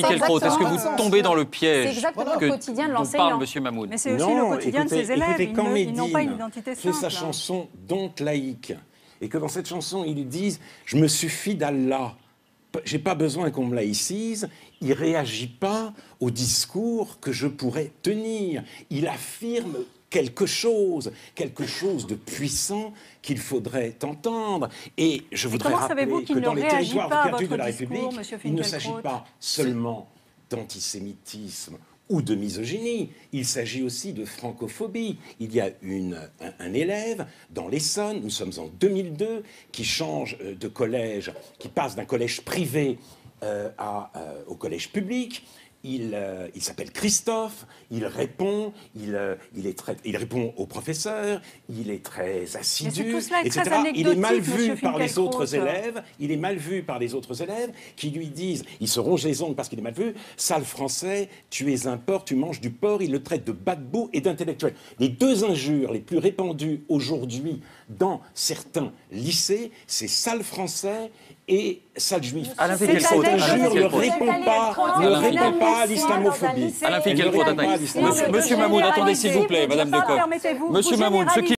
Est-ce que vous exactement. tombez dans le C'est piège exactement que le quotidien de dont l'enseignant. parle Monsieur Mahmoud Mais c'est aussi Non, le quotidien écoutez, de ses élèves. écoutez, quand ils n'ont pas une Medine identité fait sa hein. chanson Donc laïque, et que dans cette chanson, ils disent Je me suffis d'Allah. J'ai pas besoin qu'on me laïcise. Il réagit pas au discours que je pourrais tenir. Il affirme quelque chose, quelque chose de puissant qu'il faudrait entendre. Et je voudrais rappeler que dans les territoires pas perdus de la discours, République, il ne s'agit pas seulement d'antisémitisme ou de misogynie, il s'agit aussi de francophobie. Il y a une, un, un élève dans l'Essonne, nous sommes en 2002, qui change euh, de collège, qui passe d'un collège privé euh, à, euh, au collège public. Il, euh, il s'appelle Christophe, il répond, il, euh, il, est très, il répond au professeur, il est très assidu, tout cela est très etc. Il est mal vu monsieur par les autres élèves, il est mal vu par les autres élèves qui lui disent, ils se rongent les ongles parce qu'il est mal vu, sale français, tu es un porc, tu manges du porc, il le traite de boue et d'intellectuel. Les deux injures les plus répandues aujourd'hui dans certains lycées, c'est sale français et sale juif. Alain Finkielkraut, ne Finkielkraut. répond pas, ne Alain répond Finkielkraut. pas à l'islamophobie. Alain Finkielkraut, attendez. Monsieur, Mahmoud, attendez s'il vous plaît, Madame de Monsieur Mahmoud, ce qui